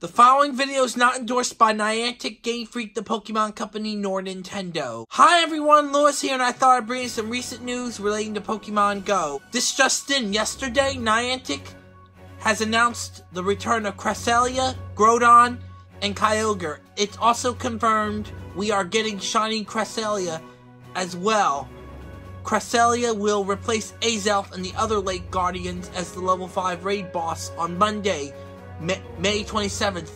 The following video is not endorsed by Niantic, Game Freak, the Pokemon Company, nor Nintendo. Hi everyone, Louis here, and I thought I'd bring you some recent news relating to Pokemon Go. This just in, yesterday, Niantic has announced the return of Cresselia, Groudon, and Kyogre. It's also confirmed we are getting Shiny Cresselia as well. Cresselia will replace Azelf and the other Lake Guardians as the level 5 raid boss on Monday, May 27th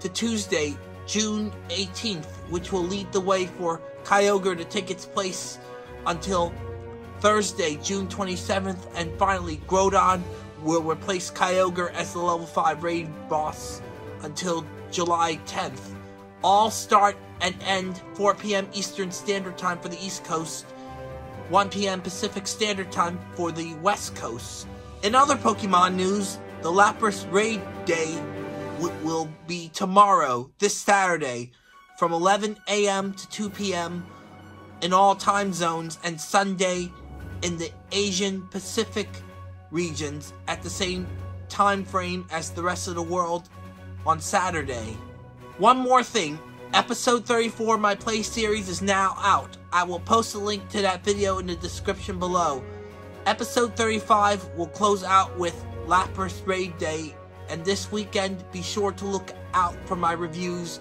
to Tuesday, June 18th, which will lead the way for Kyogre to take its place until Thursday, June 27th, and finally, Groudon will replace Kyogre as the level 5 raid boss until July 10th. All start and end 4 p.m. Eastern Standard Time for the East Coast, 1 p.m. Pacific Standard Time for the West Coast. In other Pokemon news, the Lapras Raid Day will be tomorrow, this Saturday, from 11 a.m. to 2 p.m. in all time zones, and Sunday in the Asian Pacific regions at the same time frame as the rest of the world on Saturday. One more thing, episode 34 of my play series is now out. I will post a link to that video in the description below. Episode 35 will close out with Lapras Raid Day, and this weekend be sure to look out for my reviews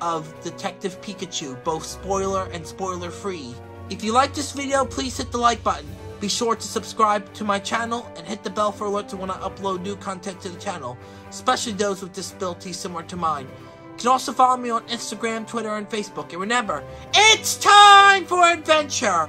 of Detective Pikachu, both spoiler and spoiler free. If you like this video, please hit the like button. Be sure to subscribe to my channel and hit the bell for alerts when I upload new content to the channel, especially those with disabilities similar to mine. You can also follow me on Instagram, Twitter, and Facebook. And remember, it's time for adventure!